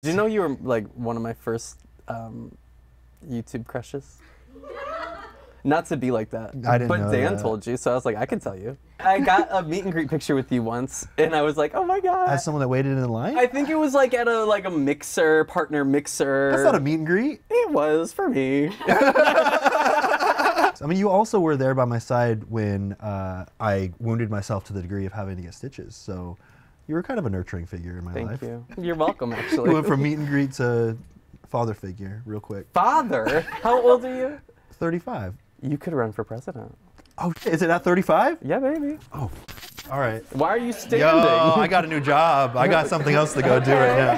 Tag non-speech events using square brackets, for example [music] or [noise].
Do you know you were like one of my first um, YouTube crushes? Not to be like that. I didn't But Dan that. told you, so I was like, I can tell you. I got a meet and greet picture with you once, and I was like, oh my god. As someone that waited in line? I think it was like at a like a mixer partner mixer. That's not a meet and greet. It was for me. [laughs] [laughs] I mean, you also were there by my side when uh, I wounded myself to the degree of having to get stitches. So you were kind of a nurturing figure in my Thank life. Thank you. You're welcome, [laughs] actually. We went from meet and greet to father figure real quick. Father, how old are you? 35. You could run for president. Oh, is it at 35? Yeah, baby. Oh, all right. Why are you standing? Yo, I got a new job. I got something else to go do right [laughs] now.